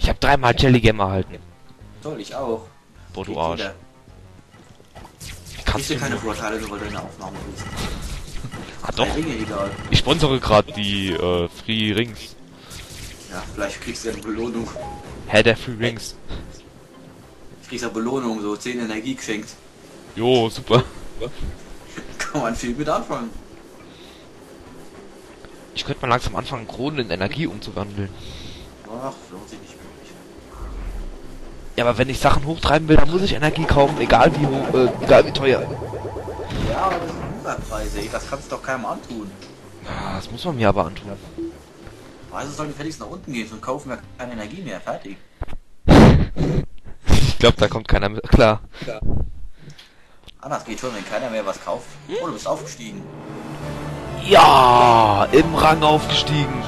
Ich habe dreimal Jellygam erhalten. Toll, ich auch. Boah, du Geht Arsch. jeder. Wie Ich kannst du keine? Vorteile, nur weil du eine Aufnahme willst. Ah, doch. Ringe, egal. Ich sponsere gerade die äh, Free Rings. Ja, vielleicht kriegst du ja eine Belohnung. Hä, der Free Rings. Ich kriegst ja Belohnung, so 10 Energie geschenkt. Jo, super. Kann man viel mit anfangen. Ich könnte mal langsam anfangen, Kronen in Energie umzuwandeln. Ach, lohnt sich nicht. Ja, aber wenn ich Sachen hochtreiben will, dann muss ich Energie kaufen, egal wie hoch, äh, egal wie teuer. Ja, aber das sind Hungerpreise, ey. Das kannst du doch keinem antun. Ah, Das muss man mir aber antun. Also sollen die fertig nach unten gehen und kaufen wir keine Energie mehr. Fertig. Ich glaube, da kommt keiner mit. Klar. Anders geht schon, wenn keiner mehr was kauft. Oh, du bist aufgestiegen. Ja, im Rang aufgestiegen.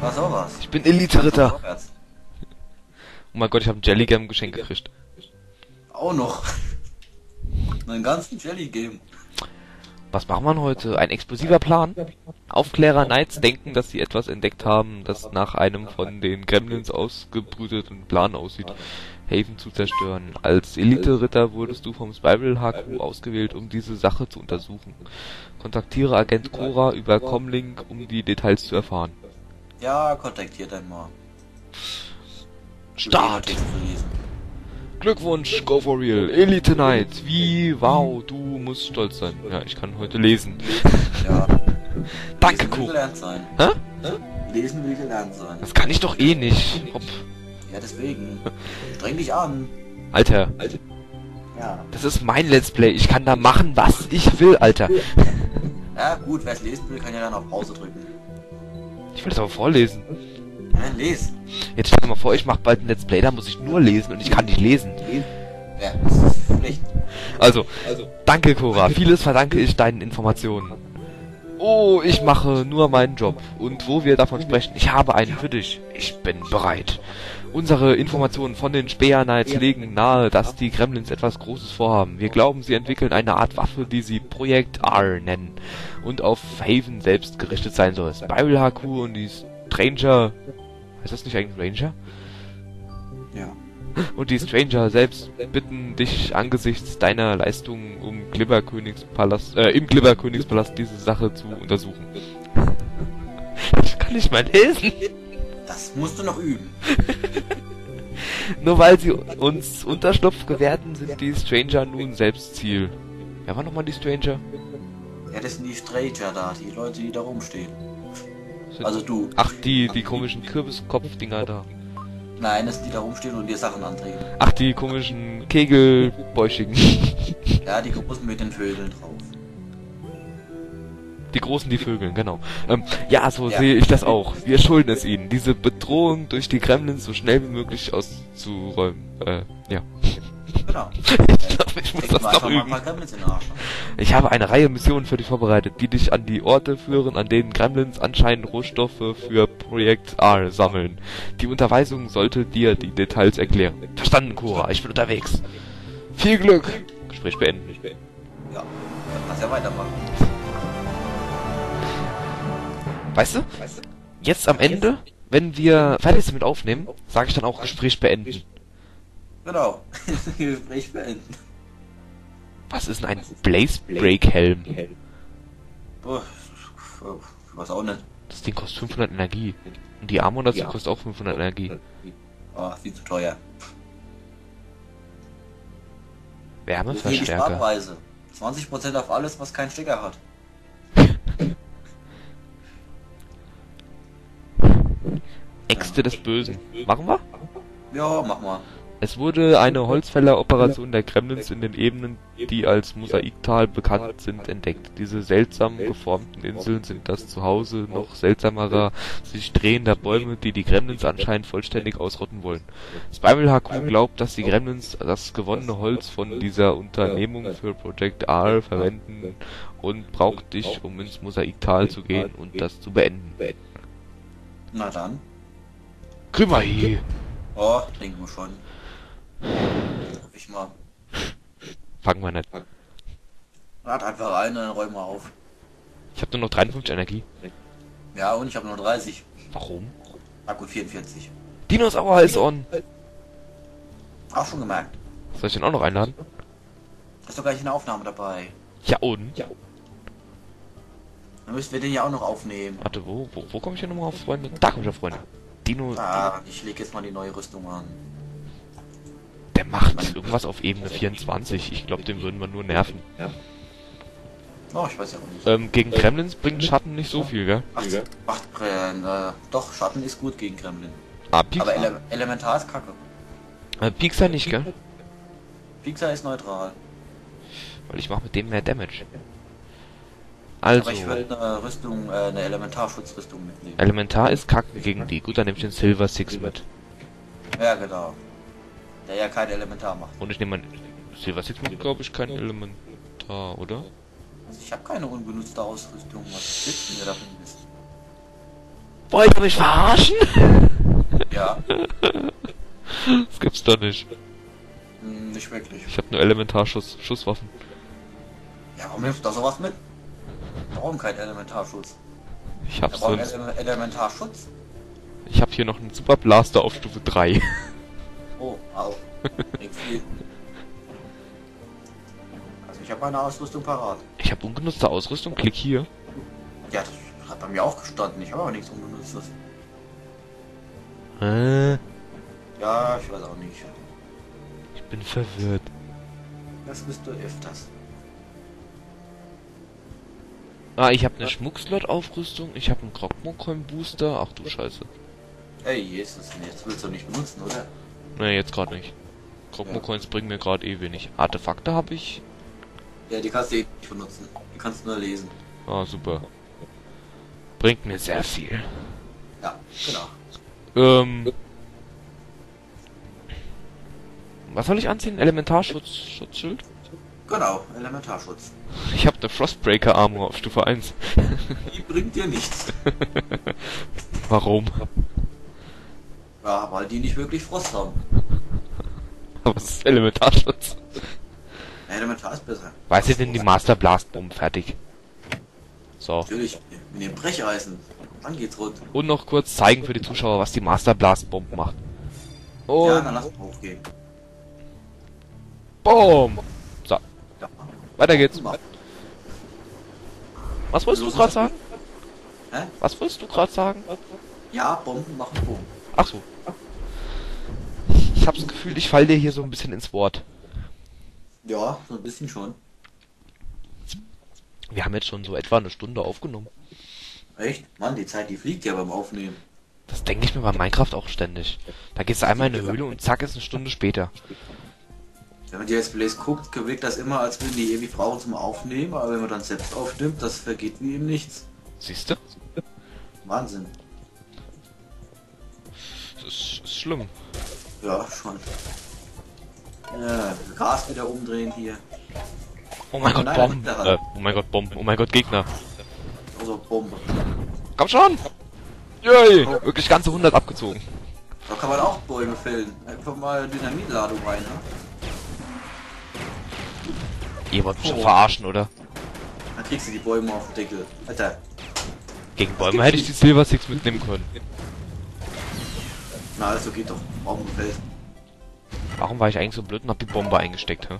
Was sowas? Ich bin Elite-Ritter. Oh mein Gott, ich habe ein Jellygam geschenkt gekriegt. Auch noch. Einen ganzen Jelly Game. Was machen wir heute? Ein explosiver Plan? Aufklärer Knights denken, dass sie etwas entdeckt haben, das nach einem von den Gremlins ausgebrüteten Plan aussieht, Haven zu zerstören. Als Elite-Ritter wurdest du vom Spiral HQ ausgewählt, um diese Sache zu untersuchen. Kontaktiere Agent Cora über Comlink, um die Details zu erfahren. Ja, kontaktiert einmal. Start! Glückwunsch, go for real. Elite Knights, wie, wow, du musst stolz sein. Ja, ich kann heute lesen. Ja. Danke, Lesen will gelernt sein. Hä? Lesen will gelernt sein. Das kann ich doch eh nicht. Hopp. Ja, deswegen. Streng dich an. Alter, Ja. das ist mein Let's Play. Ich kann da machen, was ich will, Alter. Ja, gut, wer es lesen will, kann ja dann auf Pause drücken. Ich will das aber vorlesen. Ja, les. Jetzt stell dir mal vor, ich mache bald ein Let's Play, da muss ich nur lesen und ich kann nicht lesen. Ja, das ist Pflicht. Also, danke Cora, vieles verdanke ich deinen Informationen. Oh, ich mache nur meinen Job. Und wo wir davon sprechen, ich habe einen für dich. Ich bin bereit. Unsere Informationen von den Speer Knights legen nahe, dass die Gremlins etwas Großes vorhaben. Wir glauben, sie entwickeln eine Art Waffe, die sie Projekt R nennen und auf Haven selbst gerichtet sein soll. Spiral HQ und die Stranger... Heißt das nicht eigentlich Ranger? Ja. Und die Stranger selbst bitten dich angesichts deiner Leistungen um Glibberkönigspalast, äh, im Glibberkönigspalast diese Sache zu untersuchen. Ich kann nicht mal lesen. Das musst du noch üben. Nur weil sie uns Unterschlupf gewährten, sind die Stranger nun selbst Ziel. Wer war nochmal die Stranger? Ja, das sind die Stranger da, die Leute, die da rumstehen. Also du. Ach, die, die komischen Kürbiskopfdinger da. Nein, das sind die da rumstehen und dir Sachen andrehen. Ach, die komischen Kegelbäuschigen. Ja, die großen mit den Vögeln drauf. Die Großen, die Vögeln, genau. Ähm, ja, so Ja. sehe ich das auch. Wir schulden es ihnen, diese Bedrohung durch die Gremlins so schnell wie möglich auszuräumen. Äh, ja. Genau. Ich glaube, ich muss Stecken das noch üben. Arsch. Ich habe eine Reihe Missionen für dich vorbereitet, die dich an die Orte führen, an denen Gremlins anscheinend Rohstoffe für Projekt R sammeln. Die Unterweisung sollte dir die Details erklären. Verstanden, Cora, ich bin unterwegs. Viel Glück! Gespräch beenden. Ja, dann kannst ja weitermachen. Weißt du? Jetzt am Ende, wenn wir fertig sind mit aufnehmen, sage ich dann auch Gespräch beenden. Genau. Gespräch beenden. Was ist denn ein Blaze Break Helm? Boah, ich weiß auch nicht. Das Ding kostet 500 Energie. Und die Armor dazu Ja. kostet auch 500 Energie. Oh, viel zu teuer. Wärmeverstärker. Sparpreise. 20% auf alles, was keinen Stecker hat. Äxte des Bösen. Machen wir? Ja, mach mal. Es wurde eine Holzfälleroperation der Gremlins in den Ebenen, die als Mosaiktal bekannt sind, entdeckt. Diese seltsam geformten Inseln sind das Zuhause noch seltsamerer, sich drehender Bäume, die die Gremlins anscheinend vollständig ausrotten wollen. Spiral HQ glaubt, dass die Gremlins das gewonnene Holz von dieser Unternehmung für Project R verwenden und braucht dich, um ins Mosaiktal zu gehen und das zu beenden. Na dann. Krümmerhi! Oh, trinken wir schon. Hoffe ich mal. Fangen wir nicht. Lad einfach rein und dann räumen wir auf. Ich habe nur noch 53 Energie. Ja, und ich habe nur 30. Warum? Gut, 44. Dinosaur ist on. Auch schon gemerkt. Soll ich den auch noch einladen? Ist doch gleich eine Aufnahme dabei. Ja, und? Dann müssen wir den ja auch noch aufnehmen. Warte, wo, wo, wo komme ich hier nochmal auf Freunde? Da komme ich auf Freunde. Dino, Ah, ich lege jetzt mal die neue Rüstung an. Der macht irgendwas auf Ebene 24. Ich glaube, den würden wir nur nerven. Oh, ich weiß ja auch nicht. Ähm, gegen Gremlins bringt Schatten nicht so viel, gell? Ach, ach äh, doch, Schatten ist gut gegen Gremlin. Ah, Pix Aber Ele Elementar ist kacke. äh, Pixar nicht, gell? Pixar ist neutral. Weil ich mache mit dem mehr Damage. Also, Aber ich will eine Rüstung, äh, eine Elementarschutzrüstung mitnehmen. Elementar ist kacke gegen die. Gut, dann nehme ich den Silver Six mit. Ja, genau. Der ja kein Elementar macht. Und ich nehme Silver Six mit, glaube ich, kein Elementar, oder? Also ich habe keine unbenutzte Ausrüstung. Was willst du mir davon wissen? Wollt ihr mich verarschen? Ja, Das gibt's doch nicht. hm, nicht wirklich. Ich habe nur Elementarschuss, Schusswaffen. Ja, warum nimmst du da sowas mit? Warum kein Elementarschutz? Ich sonst, Ele Elementarschutz? ich habe hier noch einen Super Blaster auf Stufe 3. Au. Nicht viel. Also ich habe meine Ausrüstung parat. Ich habe ungenutzte Ausrüstung, klick hier. Ja, das hat bei mir auch gestanden. Ich habe aber nichts unbenutztes. Äh, Ja, ich weiß auch nicht. ich bin verwirrt. Das bist du öfters. Ah, ich habe eine Schmuckslot-Aufrüstung, ich habe einen Krogmokoin-Booster. Ach du Scheiße. Ey, Jesus, jetzt willst du nicht benutzen, oder? Nee, jetzt gerade nicht. Krogmokoins bringen mir gerade eh wenig. Artefakte habe ich. Ja, die kannst du eh nicht benutzen. Die kannst du nur lesen. Ah, super. Bringt mir sehr viel. Ja, genau. Ähm. Was soll ich anziehen? Elementarschutz, Schutzschild? Genau, Elementarschutz. Ich habe eine Frostbreaker Armor auf Stufe 1. Die bringt dir nichts. Warum? Ja, weil die nicht wirklich Frost haben. Was ist Elementarschutz? Elementar ist besser. Weiß ihr denn die Master Blast Bomb fertig? So. Natürlich, mit dem Brecheisen. Dann geht's rund. Und noch kurz zeigen für die Zuschauer, was die Master Blast Bomb macht. Ja, Und dann lass mal hochgehen. BOOM! So, Ja. weiter geht's. Was wolltest du gerade sagen? Hä? Was wolltest du gerade sagen? Ja, Bomben machen Boom. Ach so. Ich hab's Gefühl, ich fall dir hier so ein bisschen ins Wort. Ja, so ein bisschen schon. Wir haben jetzt schon so etwa eine Stunde aufgenommen. Echt? Mann, die Zeit, die fliegt ja beim Aufnehmen. Das denke ich mir bei Minecraft auch ständig. Da gehst du einmal in eine Höhle und zack ist eine Stunde später. Wenn man die Let's Plays guckt, wirkt das immer, als würden die ewig brauchen zum Aufnehmen, aber wenn man dann selbst aufnimmt, das vergeht wie eben nichts. Siehst du? Wahnsinn. Das ist, ist schlimm. Ja, schon. Ja, Gas wieder umdrehen hier. Oh mein Gott, Nein, Bomben. Äh, oh mein Gott, Bomben. Oh mein Gott, Gegner. Also Bombe. Komm schon! Yay! Wirklich ganze 100 abgezogen. Da kann man auch Bäume fällen. Einfach mal Dynamitladung rein, ne? Ihr wollt mich schon Oh. verarschen, oder? Dann kriegst du die Bäume auf den Deckel. Alter, Gegen Bäume hätte ich die Silver Six mitnehmen können. Na also geht doch. Gefällt. Warum war ich eigentlich so blöd und hab die Bombe eingesteckt, hä?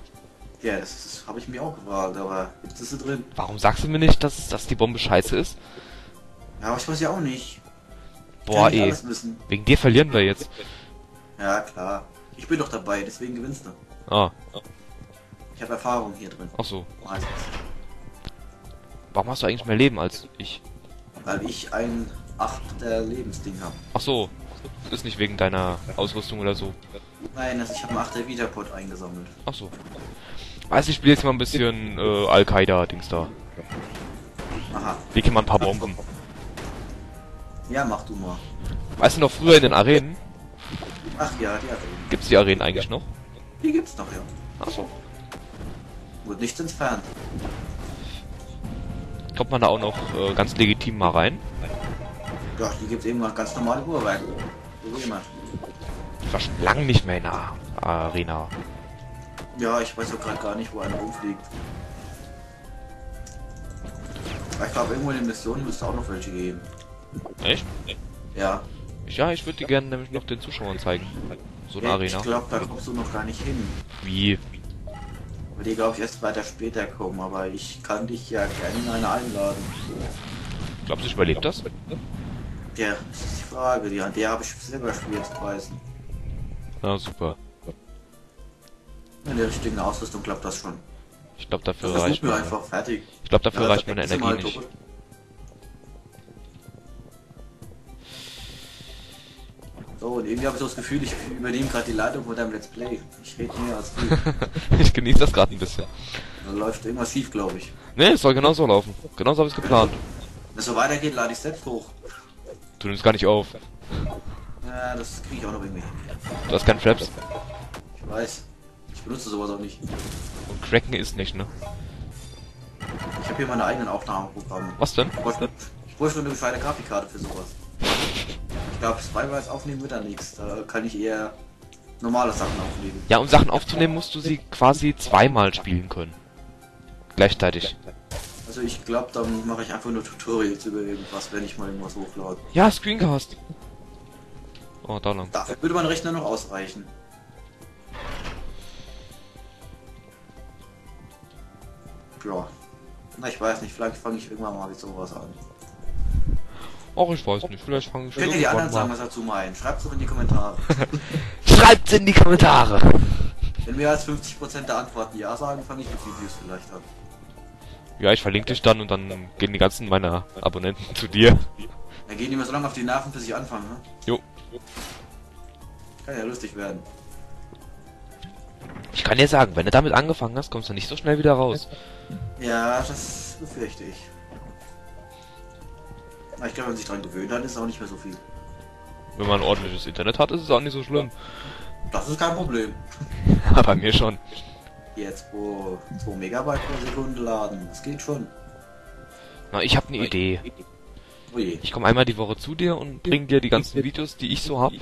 Ja, das, habe ich mir auch gefragt, aber jetzt ist sie drin. Warum sagst du mir nicht, dass, dass die Bombe scheiße ist? Ja, aber ich weiß ja auch nicht. Boah, Kann wissen. Wegen dir verlieren wir jetzt. Ja, klar. Ich bin doch dabei, deswegen gewinnst du. Ah, Ich habe Erfahrung hier drin. ach so. So heißt es. Warum hast du eigentlich mehr Leben als ich? Weil ich ein Achter Lebensding habe. Ach so. Ist nicht wegen deiner Ausrüstung oder so. Nein, also ich habe einen Achter Vitapod eingesammelt. Ach so. Weiß ich spiele jetzt mal ein bisschen äh, Al-Qaida-Dings da. Aha. Leg hier mal ein paar Bomben. Ja, mach du mal. Weißt du noch, früher in den Arenen? Ach ja, die Arenen. Gibt's die Arenen eigentlich noch? Die gibt's noch, ja. Ach so. Wird nichts entfernt. Kommt man da auch noch äh, ganz legitim mal rein? Ja, die gibt's eben noch ganz normale Uhrwerke. So immer. Ich war schon lange nicht mehr in der Arena. Ja, ich weiß auch gerade gar nicht, wo einer rumfliegt. Aber ich glaube, irgendwo in den Missionen müsste auch noch welche geben. Echt? Ja. Ja, ich würde die gerne nämlich noch den Zuschauern zeigen. So eine Ja, Arena. Ich glaube, da kommst du noch gar nicht hin. Wie? Weil die, glaube ich, erst weiter später kommen, aber ich kann dich ja gerne in eine einladen. Glaubst du, ich überlebe das? Ja, das ist die Frage. Die, der habe ich selber Schwierigkeiten. Ja, super. In der richtigen Ausrüstung klappt das schon. Ich glaube, dafür Das reicht mir einfach fertig. Ich glaube, dafür Ja, reicht meine Energie nicht. doppelt. So, und irgendwie habe ich so das Gefühl, ich übernehme gerade die Leitung von deinem Let's Play. Ich rede mehr als du. ich genieße das gerade ein bisschen. Da läuft irgendwas schief, glaube ich. Ne, es soll genauso laufen. Genauso habe ich es geplant. Wenn es so weitergeht, lade ich selbst hoch. Du nimmst gar nicht auf. Ja, das kriege ich auch noch irgendwie. Du hast keinen Fraps. Ich weiß. Ich benutze sowas auch nicht. Und Cracken ist nicht, ne? Ich habe hier meine eigenen Aufnahmeprogramme. Was denn? Ich bräuchte nur eine gescheite Grafikkarte für sowas. Ich glaube, Spywise aufnehmen wird da nichts. Da kann ich eher normale Sachen aufnehmen. Ja, um Sachen aufzunehmen, musst du sie quasi zweimal spielen können. Gleichzeitig. Also ich glaube, dann mache ich einfach nur Tutorials über irgendwas, wenn ich mal irgendwas hochlade. Ja, Screencast. Oh, da lang. Dafür würde mein Rechner noch ausreichen. Ja. Na, ich weiß nicht, vielleicht fange ich irgendwann mal mit sowas an. Och, ich weiß nicht. Vielleicht fange ich Könnt ihr die anderen sagen, was dazu meinen? Schreibt's doch in die Kommentare. Schreibt's in die Kommentare. Wenn mehr als 50% der Antworten Ja sagen, fange ich mit Videos vielleicht an. Ja, ich verlinke dich dann und dann gehen die ganzen meiner Abonnenten zu dir. Dann gehen die mir so lange auf die Nerven, bis ich anfange, ne? Jo. Kann ja lustig werden. Ich kann dir sagen, wenn du damit angefangen hast, kommst du nicht so schnell wieder raus. Ja, das befürchte ich. Aber ich glaube, wenn man sich daran gewöhnt hat, ist es auch nicht mehr so viel. Wenn man ordentliches Internet hat, ist es auch nicht so schlimm. Das ist kein Problem. Aber bei mir schon. Jetzt wo 2 Megabyte pro Sekunde laden, das geht schon. Na, ich habe eine Idee. Ich komme einmal die Woche zu dir und bring dir die ganzen Videos, die ich so hab,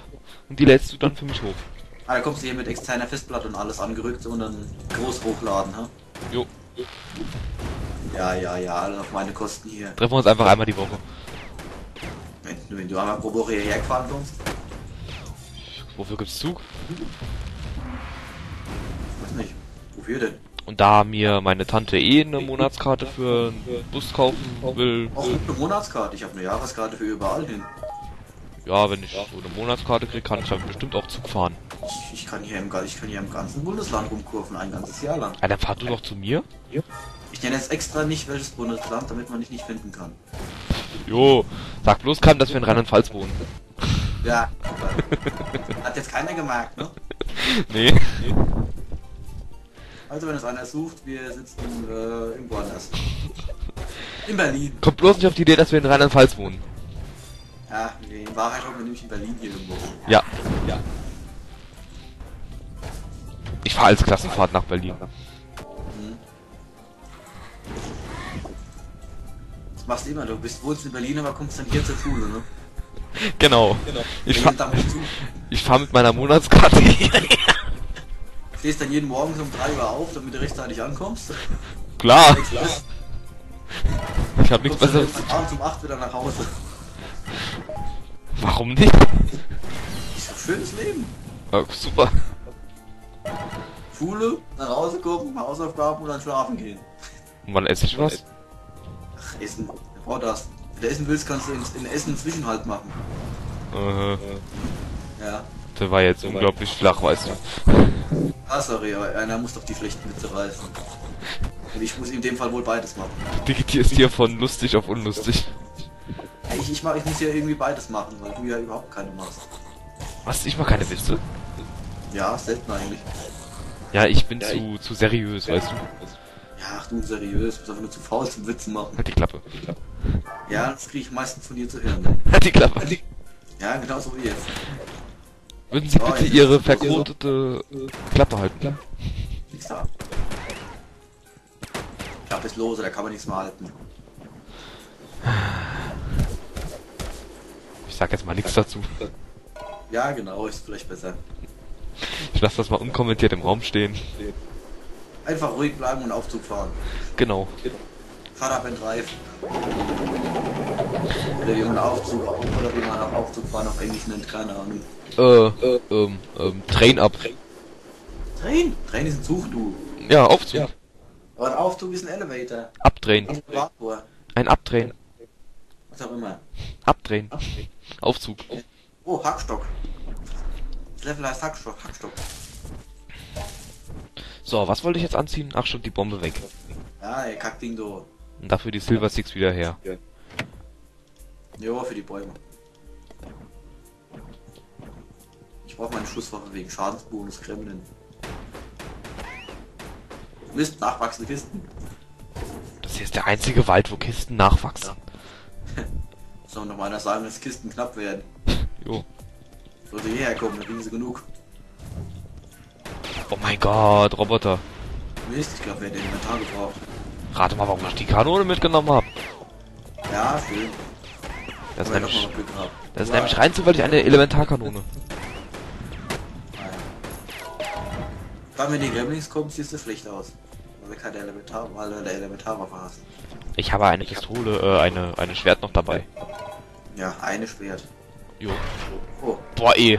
und die lädst du dann für mich hoch. Ah, da kommst du hier mit externer Festplatte und alles angerückt und dann groß hochladen, ha? Jo, Ja, ja, ja, alles auf meine Kosten hier. treffen wir uns einfach einmal die Woche. Wenn, wenn du einmal pro Woche hierher gefahren kommst, Wofür gibt's Zug? Wofür denn? Und da mir meine Tante eh eine Monatskarte für einen Bus kaufen will, Auch mit einer Monatskarte. Ich habe eine Jahreskarte für überall hin. ja, wenn ich so eine Monatskarte krieg, kann ich dann bestimmt auch Zug fahren. Ich, ich, kann hier im, ich kann hier im ganzen Bundesland rumkurven, ein ganzes Jahr lang. Ja, dann fahr du doch zu mir. Ich nenne jetzt extra nicht welches Bundesland, damit man dich nicht finden kann. Jo, sag bloß keinem, dass wir in Rheinland-Pfalz wohnen. Ja. Hat jetzt keiner gemerkt, ne? Nee. Also wenn es einer sucht, wir sitzen äh, irgendwo anders. In Berlin. Kommt bloß nicht auf die Idee, dass wir in Rheinland-Pfalz wohnen. Ja, nee, in Wahrheit haben wir nämlich in Berlin hier irgendwo. Ja. Ja. Ich fahre als Klassenfahrt nach Berlin. Das machst du immer, du bist wohnst in Berlin, aber kommst dann hier zur Schule, ne? Genau. Ich Jeden fahr, mit meiner Monatskarte hierher. Stehst dann jeden Morgen um 3 Uhr auf, damit du rechtzeitig ankommst. Klar. Klar. Ich hab nichts besseres. abends um 8 wieder nach Hause. Warum nicht? Schönes Leben. Ja, super. Schule, nach Hause kommen, Hausaufgaben und dann schlafen gehen. Und wann esse ich was? Ach, Essen. Wer braucht das? Wenn du essen willst, kannst du in, in Essen einen Zwischenhalt machen. Äh, Ja. der war jetzt unglaublich flach, weißt du. Ah, sorry, aber einer muss doch die schlechten Witze reißen. Und ich muss in dem Fall wohl beides machen. Digitierst hier von lustig auf unlustig. Ja, Ich, ich, mach, ich muss ja irgendwie beides machen, weil du ja überhaupt keine machst. Was? Ich mach keine Witze. Ja, selten eigentlich. Ja, ich bin zu, zu seriös, weißt du. Ja, ach du, seriös, bist einfach nur zu faul zum Witzen machen. Halt die Klappe. Ja, das kriege ich meistens von dir zu hören. Halt die Klappe. Ja, genau so wie jetzt. Würden Sie bitte Ihre verkrotete Klappe halten? Nichts da. Klappe ist lose, da kann man nichts mehr halten. Ich sag jetzt mal nichts dazu. Ja, genau, ist vielleicht besser. Ich lasse das mal unkommentiert im Raum stehen. Einfach ruhig bleiben und Aufzug fahren. Genau. Fahr ab entreifen. Oder wie man Aufzug, oder wie man auf Aufzug fahren auf Englisch nennt, keine Ahnung. Äh, ähm, ähm, Train up. Train? Train ist ein Zug, du. Ja, Aufzug. Aber ein Aufzug ist ein Elevator. Abdrehen. Elevator. Ein Abdrehen. Was auch immer. Abdrehen. Aufzug. Oh, Hackstock. Das Level heißt Hackstock, Hackstock. So, was wollte ich jetzt anziehen? Ach schon, die Bombe weg. Ja, ey, Kackding do. Und dafür die Silver Six wieder her. Jo, für die Bäume. Ich brauche meine Schusswaffe wegen Schadensbonus Kremlin. Mist, nachwachsende Kisten. Das hier ist der einzige Wald, wo Kisten nachwachsen. Soll noch mal einer sagen, dass Kisten knapp werden. Jo. Sollte hierher kommen, dann kriegen sie genug. Oh mein Gott, Roboter. Mist, ich glaube, wir hätten Inventar gebraucht. Rate mal, warum ich die Kanone mitgenommen habe. Ja, schön. Das ist nämlich, mal das ist Ja. nämlich rein zufällig eine Elementarkanone. Wenn die Gremlins kommen, siehst du schlecht aus. Weil du keine Elementar, weil du der Elementarwaffe hast. Ich habe eine Pistole, äh, eine, eine Schwert noch dabei. Ja, eine Schwert. Jo. Oh, Boah, eh.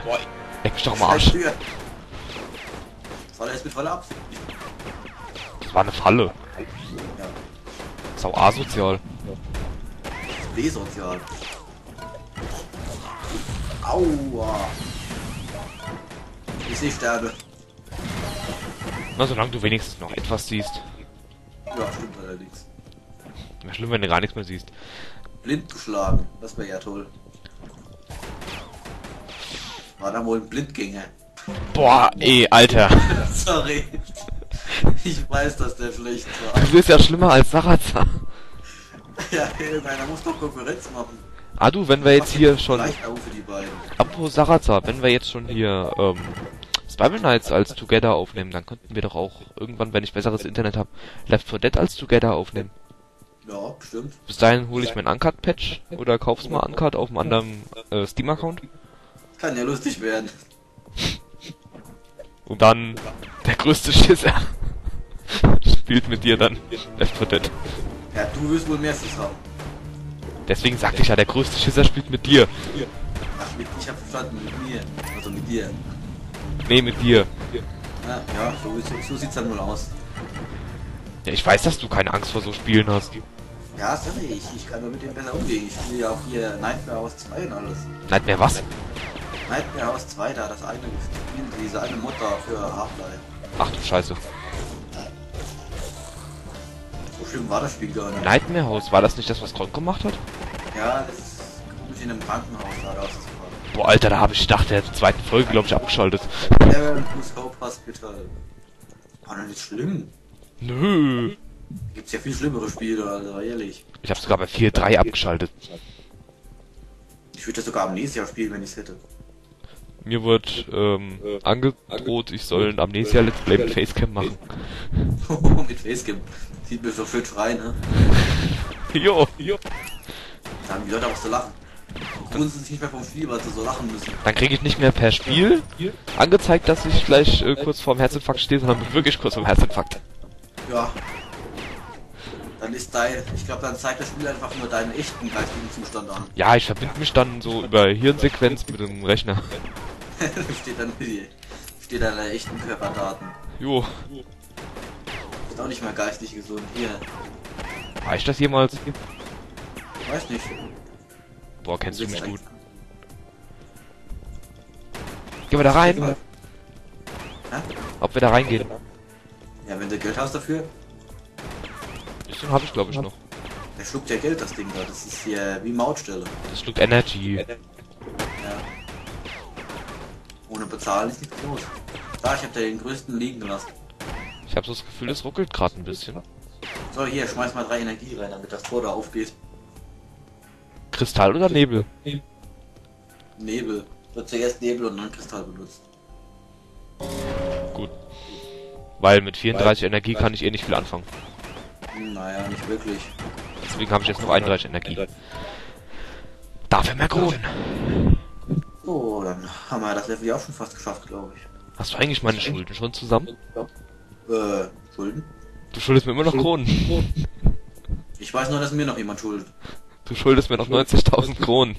Leck mich doch am Arsch. Das war jetzt mit voller Absicht. Das war eine Falle. Ja, Sau asozial. B-sozial. Aua. Ich sehe Sterne. Na, solange du wenigstens noch etwas siehst. Ja, stimmt allerdings. Wäre schlimm, wenn du gar nichts mehr siehst. Blind geschlagen. Das wäre ja toll. War da wohl ein Blindgänger. Boah, eh, Alter. Sorry. Ich weiß, dass der schlecht war. Du bist ja schlimmer als Sarazar. Ja, irgendeiner muss doch Konkurrenz machen. Ah du, wenn wir jetzt hier schon... Apropos Sarazar, wenn wir jetzt schon hier, ähm, Spiral Nights als Together aufnehmen, dann könnten wir doch auch irgendwann, wenn ich besseres Internet habe, Left 4 Dead als Together aufnehmen. Ja, stimmt. Bis dahin hole ich mir einen Uncut-Patch oder kauf's mal Uncut auf einem anderen äh, Steam-Account. Kann ja lustig werden. Und dann der größte Schisser spielt mit dir dann Left 4 Dead. Ja, du wirst wohl mehr Schiss haben. Deswegen sagte ich ja, der größte Schisser spielt mit dir. Ach, mit, ich hab verstanden, mit mir. Also mit dir. Nee, mit dir. Ja, ja so, so, sieht's dann wohl aus. Ja, ich weiß, dass du keine Angst vor so Spielen hast. Ja, sorry, ich, ich kann nur mit dem besser umgehen. Ich spiele ja auch hier Nightmare House 2 und alles. Nightmare was? Nightmare House 2, da das eine Spiel, diese eine Mutter für Half-Life. Ach du Scheiße. So schlimm war das Spiel gar nicht. Nightmare House, war das nicht das, was Gronk gemacht hat? Ja, das ist durch in einem Krankenhaus da rauszufahren. Boah, Alter, da habe ich gedacht, der hat die zweite Folge, glaube ich, abgeschaltet. Everest Hope Hospital. War doch nicht schlimm. Nö. Gibt's ja viel schlimmere Spiele, also ehrlich. Ich habe sogar bei 4.3 abgeschaltet. Ich würde sogar Amnesia spielen, wenn ich's hätte. Mir wurde ähm, angedroht, ich soll ein Amnesia Let's Play mit Facecam machen. Mit Facecam. Sieht mir so schön frei, ne? Jo, jo. Da haben die Leute auch so lachen. Grunzen sich nicht mehr vom Spiel, weil sie so lachen müssen. Dann kriege ich nicht mehr per Spiel angezeigt, dass ich gleich äh, kurz vorm Herzinfarkt stehe, sondern bin wirklich kurz vorm Herzinfarkt. Ja. Dann ist dein, ich glaube, dann zeigt das Spiel einfach nur deinen echten geistigen Zustand an. Ja, ich verbinde mich dann so über Hirnsequenz mit dem Rechner. steht dann die, steht deine echten Körperdaten. Jo. Ist auch nicht mehr geistig gesund. Hier. War ich das jemals? Weiß nicht. Boah, kennst du mich gut. Gehen wir da rein? Hä? Ob wir da reingehen? Ja, wenn du Geld hast dafür, Bisschen habe ich, glaube ich, noch. der schluckt ja Geld, das Ding da. Das ist hier wie Mautstelle. Das schluckt Energy. Ja. Ohne bezahlen ist nichts los. Da, ich hab da den größten liegen gelassen. Ich habe so das Gefühl, es ruckelt gerade ein bisschen. So, hier, schmeiß mal drei Energie rein, damit das Tor da aufgeht. Kristall oder Nebel? Nebel. Wird zuerst Nebel und dann Kristall benutzt. Gut. Weil mit 34 Energie kann ich eh nicht viel anfangen. Naja, nicht wirklich. Deswegen habe ich jetzt noch 31 Energie. Dafür mehr Kronen. So, dann haben wir das Level ja auch schon fast geschafft, glaube ich. Hast du eigentlich meine Schulden schon zusammen? Äh, Schulden? Du schuldest mir immer noch Kronen. Ich weiß nur, dass mir noch jemand schuldet. Du schuldest mir noch 90.000 Kronen.